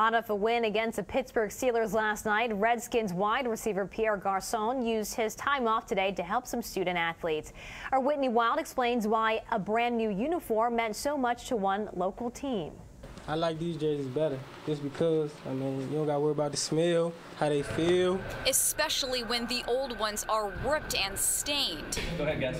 Hot off a win against the Pittsburgh Steelers last night, Redskins wide receiver Pierre Garcon used his time off today to help some student athletes. Our Whitney Wild explains why a brand new uniform meant so much to one local team. I like these jerseys better just because, I mean, you don't got to worry about the smell, how they feel. Especially when the old ones are ripped and stained. Go ahead, guys.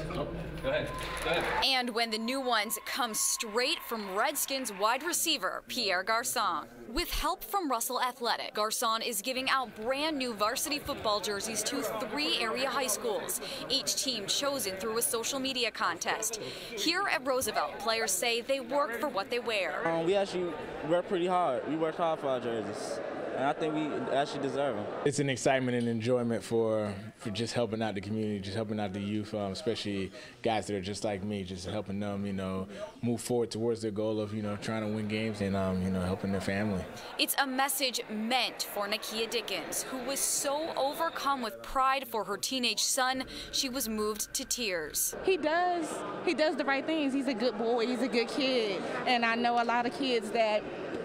Go ahead. Go ahead. And when the new ones come straight from Redskins wide receiver Pierre Garcon. With help from Russell Athletic, Garcon is giving out brand new varsity football jerseys to three area high schools, each team chosen through a social media contest. Here at Roosevelt, players say they work for what they wear. Um, we actually work pretty hard. We work hard for our jerseys and I think we actually deserve them. It's an excitement and enjoyment for for just helping out the community, just helping out the youth, um, especially guys that are just like me, just helping them, you know, move forward towards their goal of, you know, trying to win games and, um, you know, helping their family. It's a message meant for Nakia Dickens, who was so overcome with pride for her teenage son, she was moved to tears. He does, he does the right things. He's a good boy, he's a good kid, and I know a lot of kids that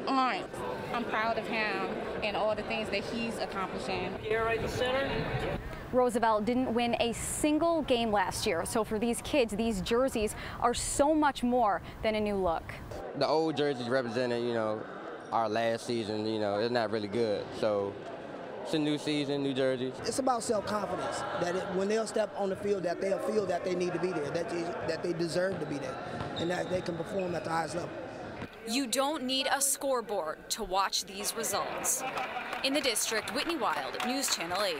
aren't. I'm proud of him and all the things that he's accomplishing. Here, right in the center. Roosevelt didn't win a single game last year, so for these kids, these jerseys are so much more than a new look. The old jerseys represented, you know, our last season, you know, it's not really good. So it's a new season, new jerseys. It's about self-confidence, that it, when they'll step on the field, that they'll feel that they need to be there, that they, that they deserve to be there, and that they can perform at the highest level. You don't need a scoreboard to watch these results. In the district, Whitney Wild, News Channel 8.